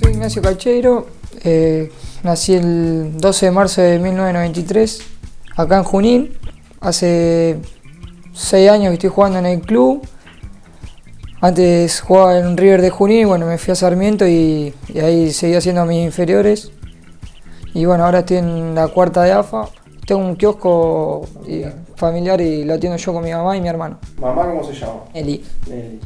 Soy Ignacio Cacheiro, eh, nací el 12 de marzo de 1993, acá en Junín. Hace seis años que estoy jugando en el club. Antes jugaba en River de Junín, bueno, me fui a Sarmiento y, y ahí seguí haciendo mis inferiores. Y bueno, ahora estoy en la cuarta de AFA. Tengo un kiosco y- familiar y lo atiendo yo con mi mamá y mi hermano, ¿Mamá cómo se llama? Eli. Nelly.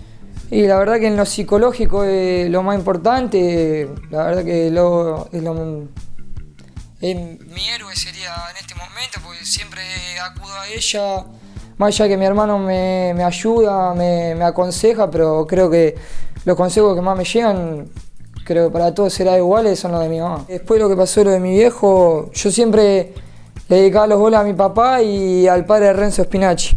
Y la verdad que en lo psicológico es lo más importante, la verdad que lo, mi héroe sería en este momento, porque siempre acudo a ella, más allá que mi hermano me, me ayuda, me, me aconseja, pero creo que los consejos que más me llegan, creo que para todos será iguales, son los de mi mamá. Después lo que pasó lo de mi viejo, yo siempre le dedicaba los goles a mi papá y al padre de Renzo Spinacci.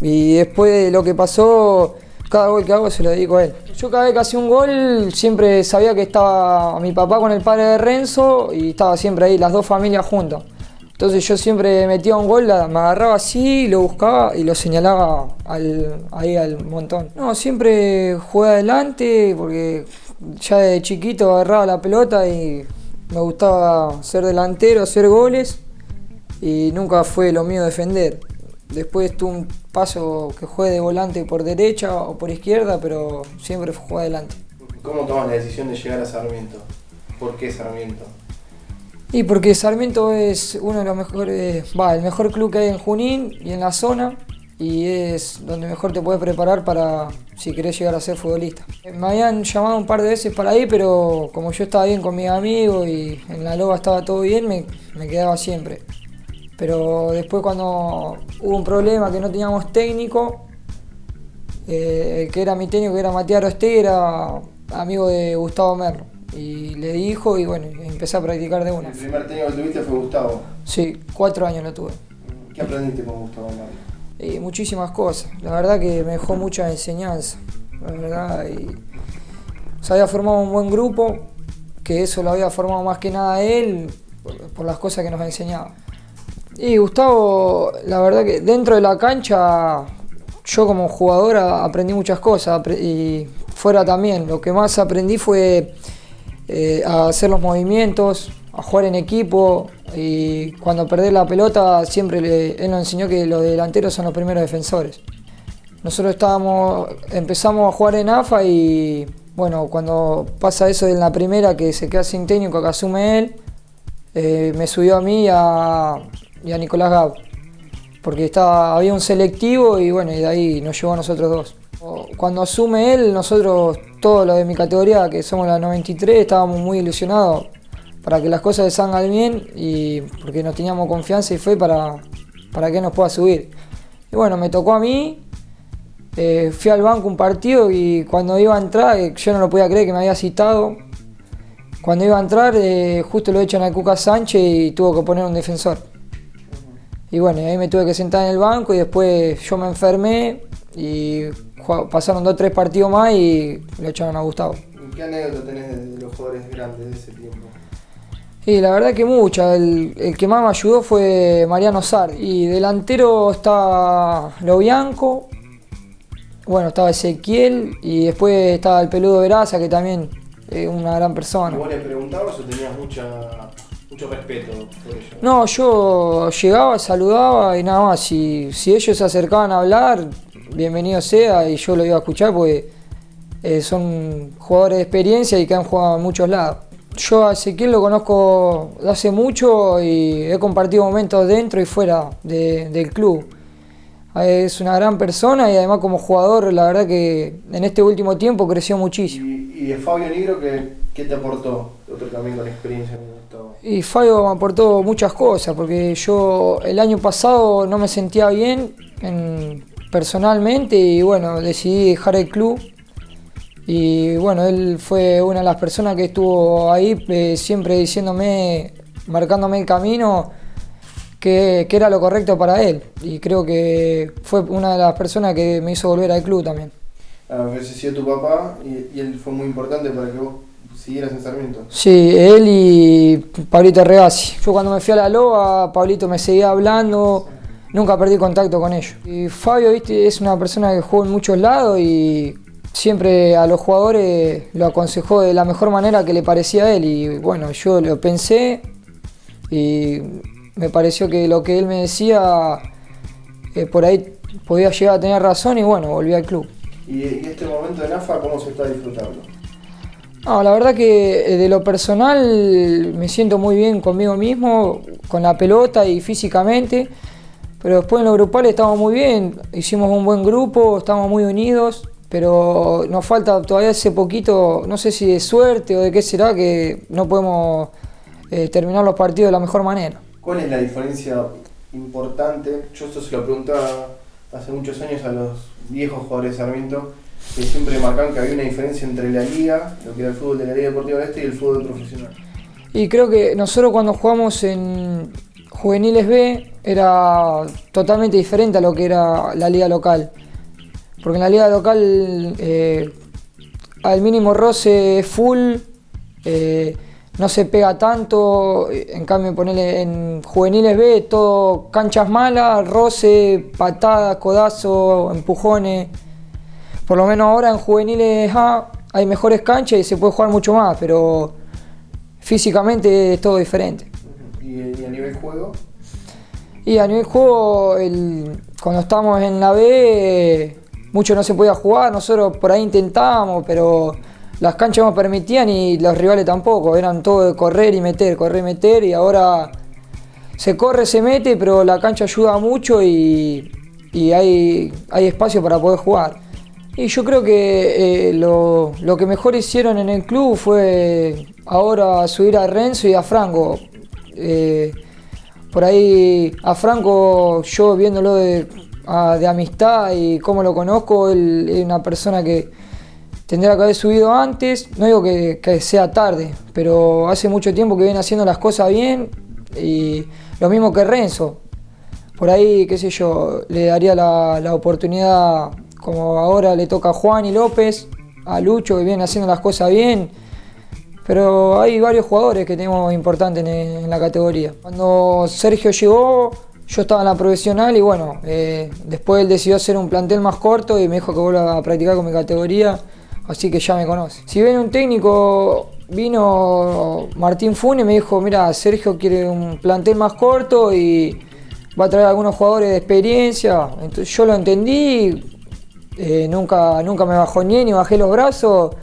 Y después de lo que pasó, cada gol que hago se lo dedico a él. Yo cada vez que hacía un gol siempre sabía que estaba mi papá con el padre de Renzo y estaba siempre ahí, las dos familias juntas. Entonces yo siempre metía un gol, me agarraba así, lo buscaba y lo señalaba al- ahí al montón. No, siempre jugué adelante porque ya de chiquito agarraba la pelota y me gustaba ser delantero, hacer goles y nunca fue lo mío defender. Después tuve un paso que juegue de volante por derecha o por izquierda, pero siempre jugué adelante. ¿Cómo tomas la decisión de llegar a Sarmiento? ¿Por qué Sarmiento? Y porque Sarmiento es uno de los mejores, va, el mejor club que hay en Junín y en la zona, y es donde mejor te puedes preparar para si querés llegar a ser futbolista. Me habían llamado un par de veces para ahí, pero como yo estaba bien con mis amigos y en la loba estaba todo bien, me, me quedaba siempre. Pero después cuando hubo un problema que no teníamos técnico, eh, que era mi técnico, que era Matías Rostegui, era amigo de Gustavo Merlo. Y le dijo y bueno, empecé a practicar de una. El primer técnico que tuviste fue Gustavo. Sí, cuatro años lo tuve. ¿Qué aprendiste con Gustavo Marlo? Y muchísimas cosas. La verdad que me dejó mucha enseñanza. La verdad. Y se había formado un buen grupo, que eso lo había formado más que nada él, por, por las cosas que nos enseñaba. Y Gustavo, la verdad que dentro de la cancha, yo como jugador aprendí muchas cosas. Y fuera también, lo que más aprendí fue eh, a hacer los movimientos, a jugar en equipo y cuando perdés la pelota siempre él nos enseñó que los delanteros son los primeros defensores. Nosotros estábamos, empezamos a jugar en AFA y bueno, cuando pasa eso en la primera que se queda sin técnico que asume él, eh, me subió a mí a, y a Nicolás Gab. Porque estaba, había un selectivo y bueno, y de ahí nos llevó a nosotros dos. Cuando asume él, nosotros, todos los de mi categoría, que somos la 93, estábamos muy ilusionados para que las cosas salgan bien y porque nos teníamos confianza y fe para, para que nos pueda subir. Y bueno, me tocó a mí, eh, fui al banco un partido y cuando iba a entrar, eh, yo no lo podía creer que me había citado. Cuando iba a entrar, eh, justo lo echan a Cuca Sánchez y tuvo que poner un defensor. Y bueno, ahí me tuve que sentar en el banco y después yo me enfermé y pasaron dos o tres partidos más y lo echaron a Gustavo. ¿Qué anécdota tenés de los jugadores grandes de ese tiempo? Y la verdad que mucha. El, el que más me ayudó fue Mariano Sar. Y delantero estaba Lobianco, bueno, estaba Ezequiel y después estaba el peludo Veraza, que también es una gran persona. ¿Vos le preguntabas o tenías mucha, mucho respeto por ellos? No, yo llegaba, saludaba y nada más. Si, si ellos se acercaban a hablar, bienvenido sea y yo lo iba a escuchar porque eh, son jugadores de experiencia y que han jugado en muchos lados. Yo a Ezequiel lo conozco de hace mucho y he compartido momentos dentro y fuera de- del club. Eh, Es una gran persona y además como jugador, la verdad que en este último tiempo creció muchísimo. ¿Y, y de Fabio Negro qué, qué te aportó? Otro también con experiencia. Y Fabio me aportó muchas cosas, porque yo el año pasado no me sentía bien en- personalmente y bueno, decidí dejar el club. Y bueno, él fue una de las personas que estuvo ahí eh, siempre diciéndome, marcándome el camino, que, que era lo correcto para él. Y creo que fue una de las personas que me hizo volver al club también. Falleció tu papá y él fue muy importante para que vos en Sarmiento. Sí, él y Pablito Regasi. Yo cuando me fui a la loba, Pablito me seguía hablando, nunca perdí contacto con ellos. Y Fabio, viste, es una persona que jugó en muchos lados y siempre a los jugadores lo aconsejó de la mejor manera que le parecía a él y bueno, yo lo pensé y me pareció que lo que él me decía eh, por ahí podía llegar a tener razón y bueno, volví al club. ¿Y, este momento de NAFA cómo se está disfrutando? No, la verdad que eh, de lo personal me siento muy bien conmigo mismo, con la pelota y físicamente, pero después en lo grupal estamos muy bien, hicimos un buen grupo, estamos muy unidos, pero nos falta todavía ese poquito, no sé si de suerte o de qué será, que no podemos eh, terminar los partidos de la mejor manera. ¿Cuál es la diferencia importante? Yo esto se lo preguntaba hace muchos años a los viejos jugadores de Sarmiento, que siempre marcaban que había una diferencia entre la liga, lo que era el fútbol de la Liga Deportiva Este y el fútbol profesional. Y creo que nosotros cuando jugamos en Juveniles B era totalmente diferente a lo que era la liga local. Porque en la liga local eh, al mínimo roce es full, eh, no se pega tanto, en cambio ponerle en juveniles B todo canchas malas, roce, patadas, codazo, empujones. Por lo menos ahora en juveniles A hay mejores canchas y se puede jugar mucho más, pero físicamente es todo diferente. ¿Y, a nivel juego? Y a nivel juego, cuando estábamos en la B, mucho no se podía jugar, nosotros por ahí intentábamos, pero las canchas no permitían y los rivales tampoco, eran todo de correr y meter, correr y meter y ahora se corre, se mete, pero la cancha ayuda mucho y, hay, hay, espacio para poder jugar. Y yo creo que eh, lo, que mejor hicieron en el club fue ahora subir a Renzo y a Franco. Eh, por ahí a Franco, yo viéndolo de, de amistad y cómo lo conozco, él es una persona que, tendría que haber subido antes, no digo que, sea tarde, pero hace mucho tiempo que viene haciendo las cosas bien y lo mismo que Renzo. Por ahí, qué sé yo, le daría la, oportunidad, como ahora le toca a Juan y López, a Lucho que viene haciendo las cosas bien, pero hay varios jugadores que tenemos importantes en, la categoría. Cuando Sergio llegó, yo estaba en la profesional y bueno, eh, después él decidió hacer un plantel más corto y me dijo que vuelva a practicar con mi categoría así que ya me conoce. Si viene un técnico, vino Martín Fune y me dijo, mira, Sergio quiere un plantel más corto y va a traer algunos jugadores de experiencia. Entonces yo lo entendí, eh, nunca, nunca me bajoné ni bajé los brazos.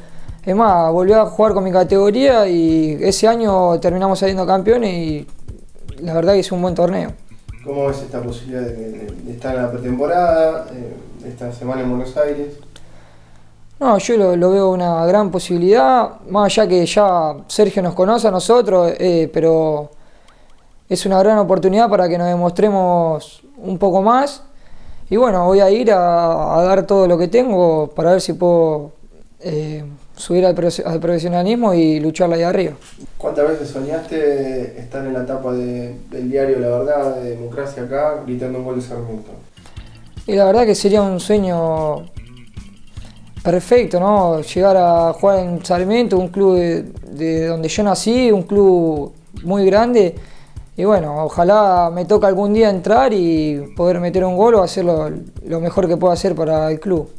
Es más, volví a jugar con mi categoría y ese año terminamos saliendo campeones y la verdad que es un buen torneo. ¿Cómo ves esta posibilidad de, estar en la pretemporada, eh, esta semana en Buenos Aires? No, yo lo, veo una gran posibilidad, más allá que ya Sergio nos conoce a nosotros, eh, pero es una gran oportunidad para que nos demostremos un poco más. Y bueno, voy a ir a, dar todo lo que tengo para ver si puedo eh, subir al, profesionalismo y lucharla ahí arriba. ¿Cuántas veces soñaste estar en la etapa del diario La Verdad, de Democracia acá, gritando un gol de Sarmiento? Y la verdad que sería un sueño perfecto, ¿no? Llegar a jugar en Sarmiento, un club de, donde yo nací, un club muy grande. Y bueno, ojalá me toque algún día entrar y poder meter un gol o hacer lo mejor que pueda hacer para el club.